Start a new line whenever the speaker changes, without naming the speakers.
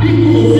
people